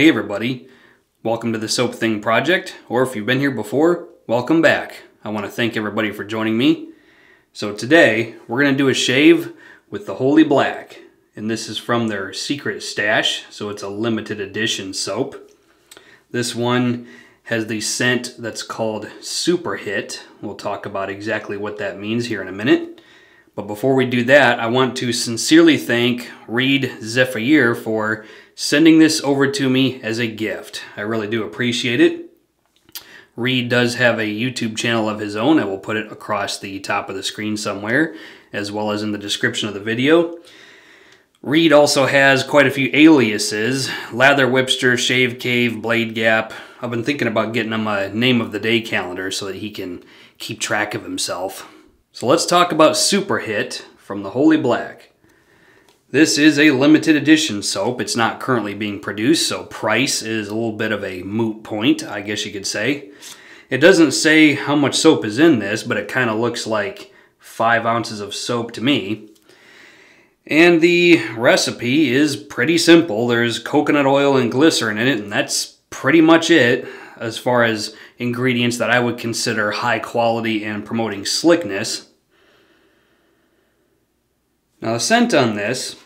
Hey everybody, welcome to the Soap Thing Project, or if you've been here before, welcome back. I want to thank everybody for joining me. So today, we're going to do a shave with the Holy Black, and this is from their secret stash, so it's a limited edition soap. This one has the scent that's called Super Hit. We'll talk about exactly what that means here in a minute. But before we do that, I want to sincerely thank Reed Zephyr for sending this over to me as a gift. I really do appreciate it. Reed does have a YouTube channel of his own. I will put it across the top of the screen somewhere, as well as in the description of the video. Reed also has quite a few aliases. Lather Whipster, Shave Cave, Blade Gap. I've been thinking about getting him a name of the day calendar so that he can keep track of himself. So let's talk about Super Hit from the Holy Black. This is a limited edition soap. It's not currently being produced, so price is a little bit of a moot point, I guess you could say. It doesn't say how much soap is in this, but it kind of looks like five ounces of soap to me. And the recipe is pretty simple. There's coconut oil and glycerin in it, and that's pretty much it as far as ingredients that I would consider high quality and promoting slickness. Now the scent on this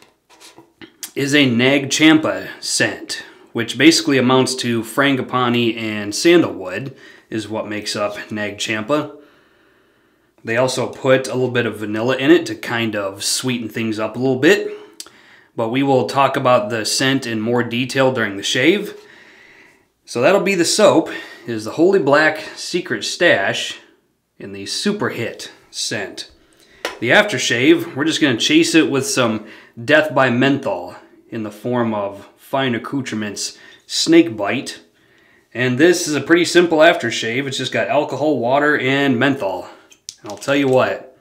is a Nag Champa scent, which basically amounts to frangipani and sandalwood is what makes up Nag Champa. They also put a little bit of vanilla in it to kind of sweeten things up a little bit. But we will talk about the scent in more detail during the shave. So that'll be the soap, is the Holy Black Secret Stash in the Super Hit scent. The aftershave, we're just to chase it with some Death by Menthol in the form of fine accoutrements snake bite. And this is a pretty simple aftershave. It's just got alcohol, water, and menthol. And I'll tell you what,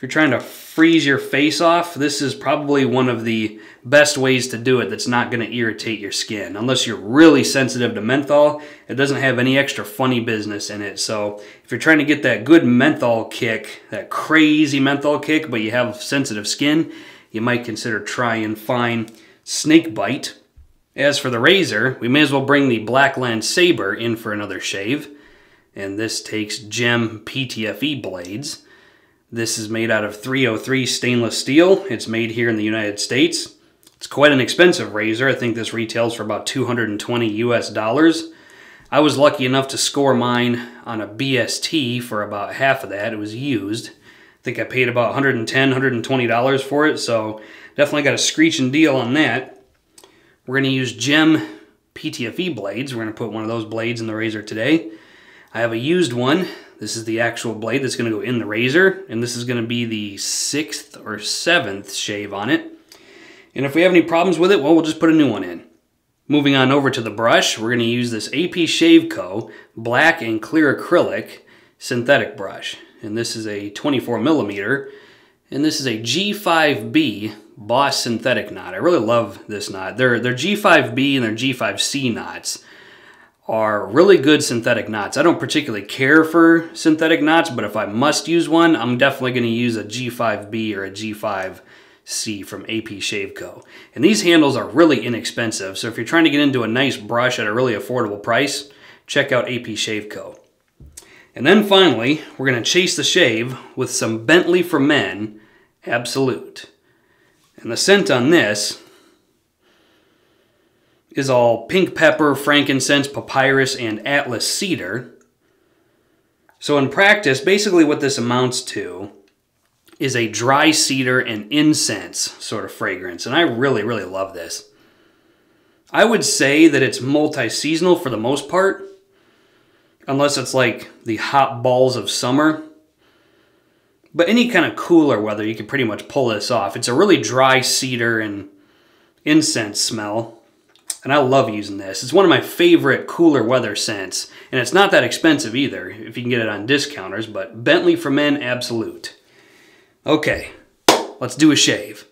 if you're trying to freeze your face off, this is probably one of the best ways to do it that's not going to irritate your skin. Unless you're really sensitive to menthol, it doesn't have any extra funny business in it. So if you're trying to get that good menthol kick, that crazy menthol kick, but you have sensitive skin, you might consider trying fine snake bite. As for the razor, we may as well bring the Blackland Sabre in for another shave. And this takes gem PTFE blades. This is made out of 303 stainless steel. It's made here in the United States. It's quite an expensive razor. I think this retails for about 220 US dollars. I was lucky enough to score mine on a BST for about half of that. It was used. I think I paid about 110 $120 for it, so definitely got a screeching deal on that. We're going to use Gem PTFE blades. We're going to put one of those blades in the razor today. I have a used one this is the actual blade that's going to go in the razor, and this is going to be the sixth or seventh shave on it. And if we have any problems with it, well, we'll just put a new one in. Moving on over to the brush, we're going to use this AP Shave Co. black and clear acrylic synthetic brush. And this is a 24 millimeter, and this is a G5B Boss synthetic knot. I really love this knot. They're, they're G5B and they're G5C knots are really good synthetic knots. I don't particularly care for synthetic knots, but if I must use one, I'm definitely going to use a G5B or a G5C from AP Shave Co. And these handles are really inexpensive, so if you're trying to get into a nice brush at a really affordable price, check out AP Shave Co. And then finally, we're going to chase the shave with some Bentley for Men Absolute. And the scent on this is all pink pepper, frankincense, papyrus, and atlas cedar. So in practice, basically what this amounts to is a dry cedar and incense sort of fragrance. And I really, really love this. I would say that it's multi-seasonal for the most part, unless it's like the hot balls of summer. But any kind of cooler weather, you can pretty much pull this off. It's a really dry cedar and incense smell and I love using this. It's one of my favorite cooler weather scents, and it's not that expensive either if you can get it on discounters, but Bentley for Men Absolute. Okay, let's do a shave.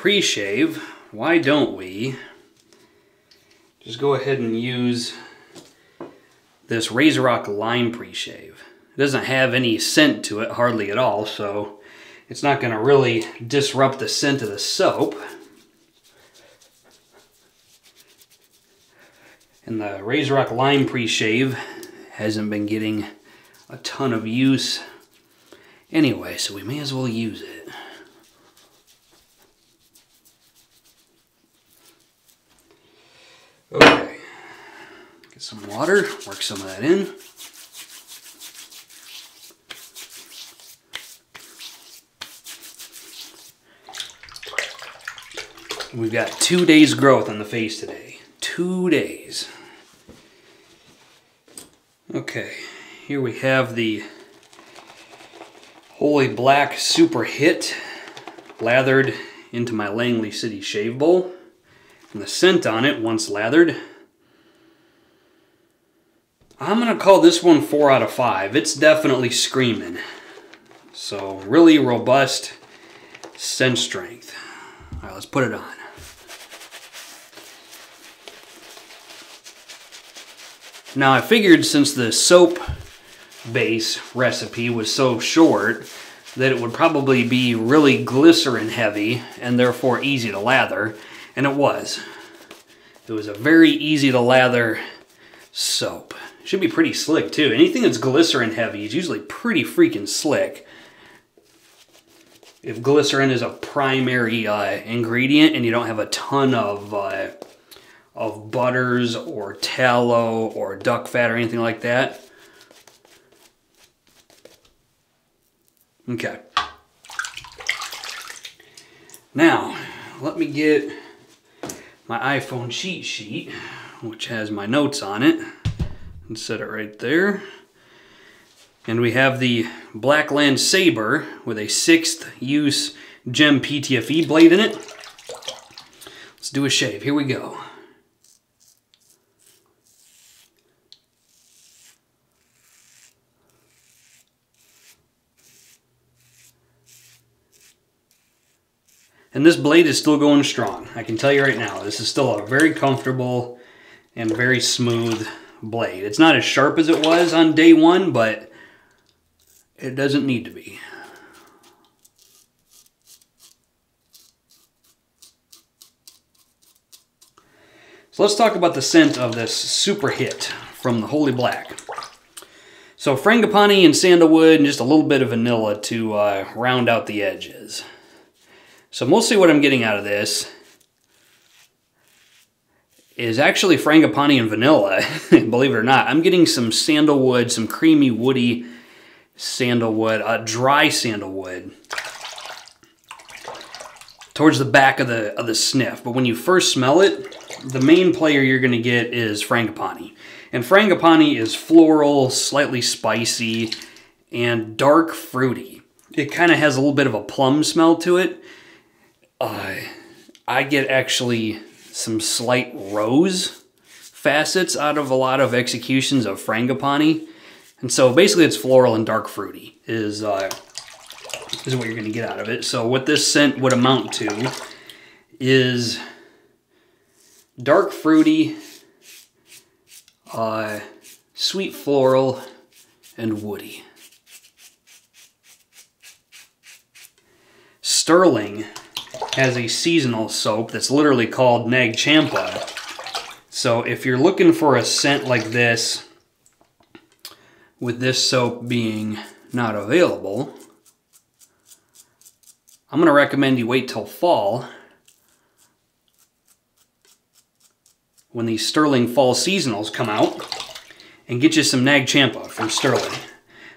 Pre-shave, why don't we just go ahead and use this RazoRock Lime pre-shave. It doesn't have any scent to it, hardly at all, so it's not going to really disrupt the scent of the soap. And the RazoRock Lime pre-shave hasn't been getting a ton of use anyway, so we may as well use it. Okay, get some water, work some of that in. We've got two days growth on the face today. Two days. Okay, here we have the Holy Black Super Hit lathered into my Langley City shave bowl. And the scent on it, once lathered, I'm going to call this one 4 out of 5. It's definitely screaming. So, really robust scent strength. All right, let's put it on. Now I figured since the soap base recipe was so short that it would probably be really glycerin heavy and therefore easy to lather, and it was. It was a very easy to lather soap. Should be pretty slick too. Anything that's glycerin heavy is usually pretty freaking slick. If glycerin is a primary uh, ingredient and you don't have a ton of uh, of butters or tallow or duck fat or anything like that. Okay. Now, let me get my iPhone cheat sheet, which has my notes on it, and set it right there. And we have the Blackland Sabre with a sixth use gem PTFE blade in it. Let's do a shave. Here we go. And this blade is still going strong. I can tell you right now, this is still a very comfortable and very smooth blade. It's not as sharp as it was on day one, but it doesn't need to be. So let's talk about the scent of this super hit from the Holy Black. So frangipani and sandalwood and just a little bit of vanilla to uh, round out the edges. So mostly what I'm getting out of this is actually frangipani and vanilla, believe it or not. I'm getting some sandalwood, some creamy woody sandalwood, a dry sandalwood towards the back of the of the sniff. But when you first smell it, the main player you're going to get is frangipani. And frangipani is floral, slightly spicy, and dark fruity. It kind of has a little bit of a plum smell to it uh, I get actually some slight rose facets out of a lot of executions of frangipani. And so basically it's floral and dark fruity is, uh, is what you're going to get out of it. So what this scent would amount to is dark fruity, uh, sweet floral, and woody. Sterling has a seasonal soap that's literally called Nag Champa. So if you're looking for a scent like this, with this soap being not available, I'm going to recommend you wait till fall when these Sterling Fall Seasonals come out and get you some Nag Champa from Sterling.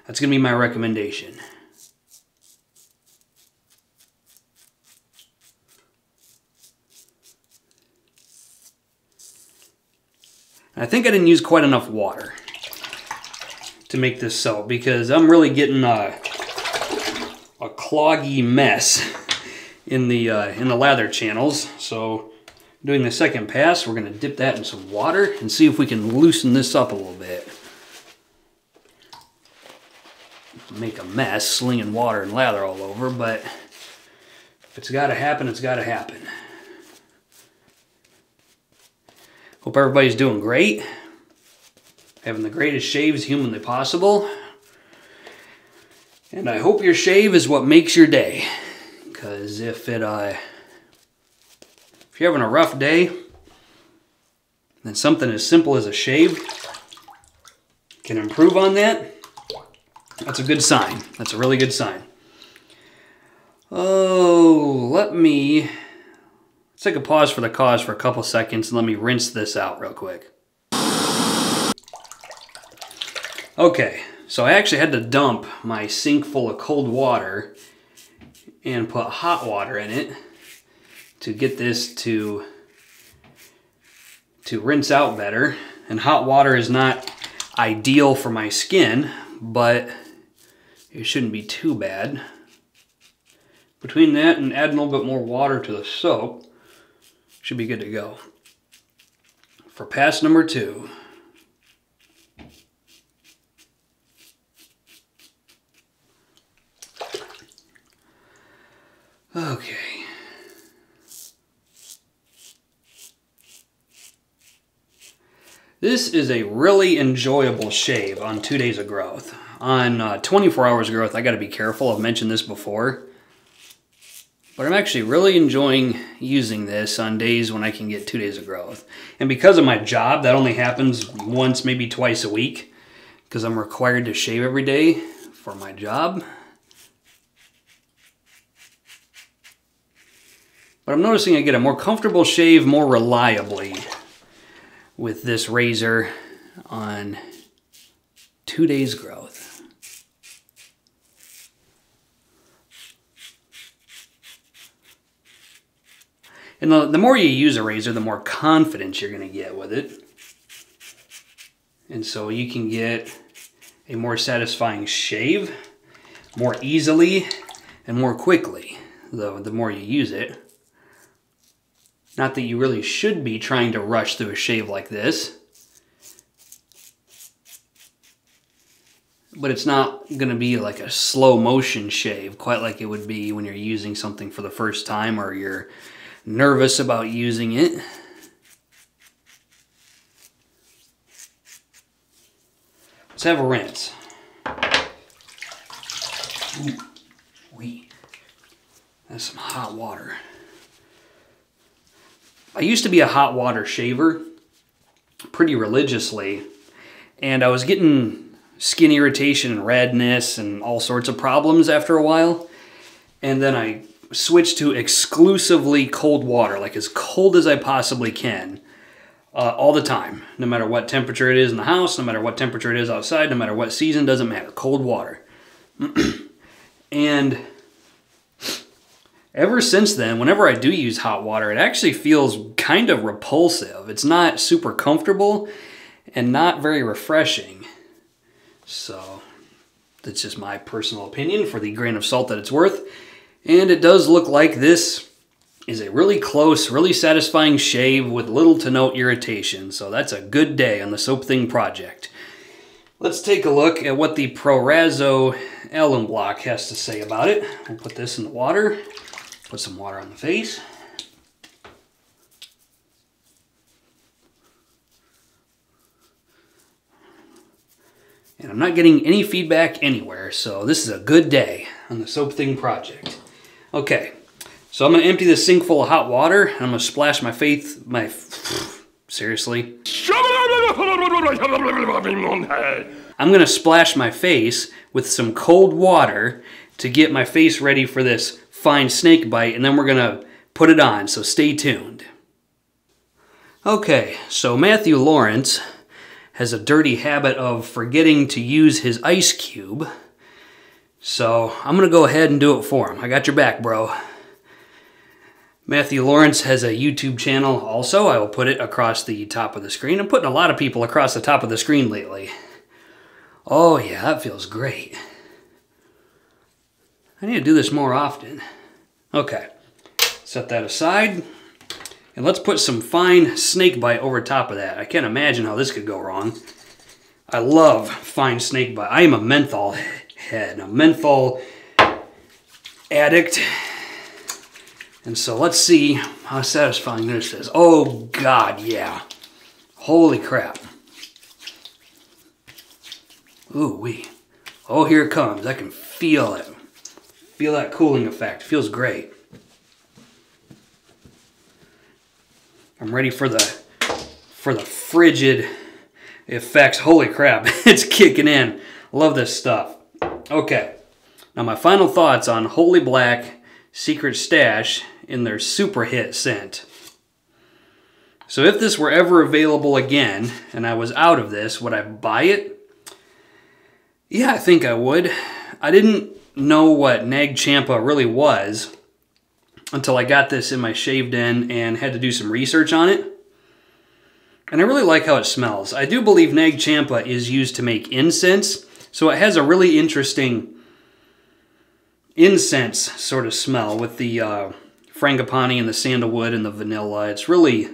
That's going to be my recommendation. I think I didn't use quite enough water to make this soap because I'm really getting a, a cloggy mess in the uh, in the lather channels. So doing the second pass, we're going to dip that in some water and see if we can loosen this up a little bit. Make a mess, slinging water and lather all over, but If it's got to happen, it's got to happen. Hope everybody's doing great. Having the greatest shaves humanly possible. And I hope your shave is what makes your day. Because if it, uh, if you're having a rough day, then something as simple as a shave can improve on that. That's a good sign. That's a really good sign. Oh, let me let's take a pause for the cause for a couple seconds and let me rinse this out real quick. Okay, so I actually had to dump my sink full of cold water and put hot water in it to get this to to rinse out better. And hot water is not ideal for my skin, but it shouldn't be too bad. Between that and adding a little bit more water to the soap, should be good to go. For pass number two. Okay. This is a really enjoyable shave on two days of growth. On uh, 24 hours of growth, I gotta be careful, I've mentioned this before. But I'm actually really enjoying using this on days when I can get two days of growth. And because of my job, that only happens once, maybe twice a week, because I'm required to shave every day for my job. But I'm noticing I get a more comfortable shave more reliably with this razor on two days growth. And the, the more you use a razor, the more confidence you're going to get with it. And so you can get a more satisfying shave more easily and more quickly, though the more you use it. Not that you really should be trying to rush through a shave like this. But it's not going to be like a slow motion shave, quite like it would be when you're using something for the first time or you're nervous about using it. Let's have a rinse. Ooh, wee. That's some hot water. I used to be a hot water shaver pretty religiously, and I was getting skin irritation and redness and all sorts of problems after a while. And then I switched to exclusively cold water, like as cold as I possibly can, uh, all the time, no matter what temperature it is in the house, no matter what temperature it is outside, no matter what season, doesn't matter. Cold water. and ever since then, whenever I do use hot water, it actually feels kind of repulsive. It's not super comfortable and not very refreshing. So that's just my personal opinion for the grain of salt that it's worth. And it does look like this is a really close, really satisfying shave with little to no irritation. So that's a good day on the Soap Thing project. Let's take a look at what the Proraso Alum Block has to say about it. We'll put this in the water. Put some water on the face. And I'm not getting any feedback anywhere, so this is a good day on the Soap Thing project. Okay, so I'm gonna empty this sink full of hot water, and I'm gonna splash my face, my, seriously? I'm gonna splash my face with some cold water to get my face ready for this fine snake bite, and then we're gonna put it on, so stay tuned. Okay, so Matthew Lawrence has a dirty habit of forgetting to use his ice cube. So I'm gonna go ahead and do it for him. I got your back, bro. Matthew Lawrence has a YouTube channel also. I will put it across the top of the screen. I'm putting a lot of people across the top of the screen lately. Oh yeah, that feels great. I need to do this more often. Okay, set that aside. And let's put some fine snake bite over top of that. I can't imagine how this could go wrong. I love fine snake bite. I am a menthol head, a menthol addict. And so let's see how satisfying this is. Oh God, yeah. Holy crap. Ooh wee. Oh, here it comes. I can feel it. Feel that cooling effect. Feels great. I'm ready for the for the frigid effects. Holy crap, it's kicking in. Love this stuff. Okay, now my final thoughts on Holy Black Secret Stash in their super hit scent. So if this were ever available again and I was out of this, would I buy it? Yeah, I think I would. I didn't know what Nag Champa really was until I got this in my shave den and had to do some research on it. And I really like how it smells. I do believe Nag Champa is used to make incense, so it has a really interesting incense sort of smell with the uh, frangipani and the sandalwood and the vanilla. It's really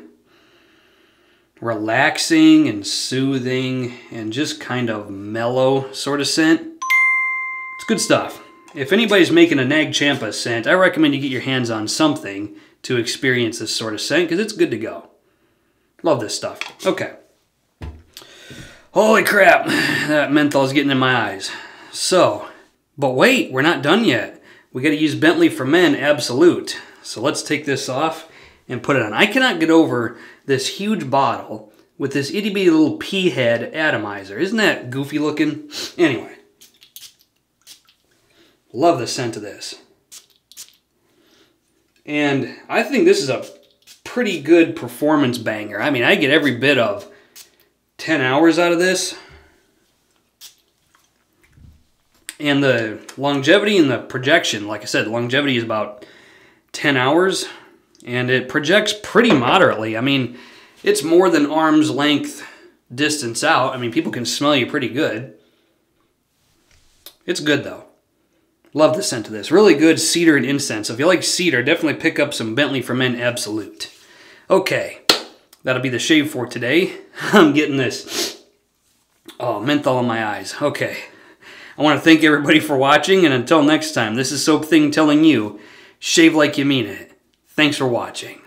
relaxing and soothing and just kind of mellow sort of scent. It's good stuff. If anybody's making a Nag Champa scent, I recommend you get your hands on something to experience this sort of scent because it's good to go. Love this stuff. Okay. Holy crap, that menthol is getting in my eyes. So, but wait, we're not done yet. We got to use Bentley for Men Absolute. So let's take this off and put it on. I cannot get over this huge bottle with this itty bitty little pea head atomizer. Isn't that goofy looking? Anyway. Love the scent of this. And I think this is a pretty good performance banger. I mean, I get every bit of 10 hours out of this. And the longevity and the projection, like I said, longevity is about 10 hours and it projects pretty moderately. I mean, it's more than arm's length distance out. I mean, people can smell you pretty good. It's good though. Love the scent of this. Really good cedar and incense. If you like cedar, definitely pick up some Bentley for Men Absolute. Okay, that'll be the shave for today. I'm getting this. Oh, menthol in my eyes. Okay. I want to thank everybody for watching, and until next time, this is Soap Thing telling you, shave like you mean it. Thanks for watching.